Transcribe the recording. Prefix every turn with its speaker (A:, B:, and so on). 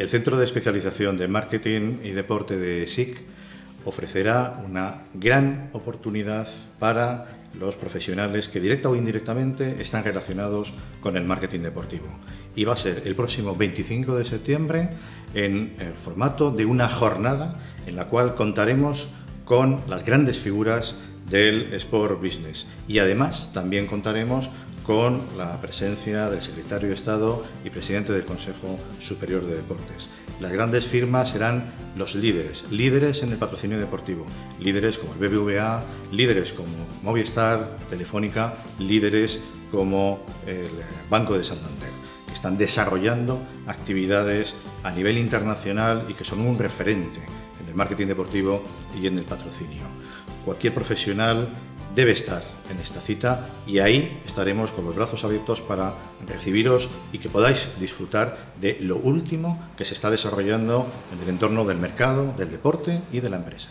A: El Centro de Especialización de Marketing y Deporte de SIC ofrecerá una gran oportunidad para los profesionales que directa o indirectamente están relacionados con el marketing deportivo. Y va a ser el próximo 25 de septiembre en el formato de una jornada en la cual contaremos con las grandes figuras del Sport Business. Y además también contaremos con la presencia del secretario de Estado y presidente del Consejo Superior de Deportes. Las grandes firmas serán los líderes, líderes en el patrocinio deportivo, líderes como el BBVA, líderes como Movistar, Telefónica, líderes como el Banco de Santander, que están desarrollando actividades a nivel internacional y que son un referente en el marketing deportivo y en el patrocinio. Cualquier profesional debe estar en esta cita y ahí estaremos con los brazos abiertos para recibiros y que podáis disfrutar de lo último que se está desarrollando en el entorno del mercado, del deporte y de la empresa.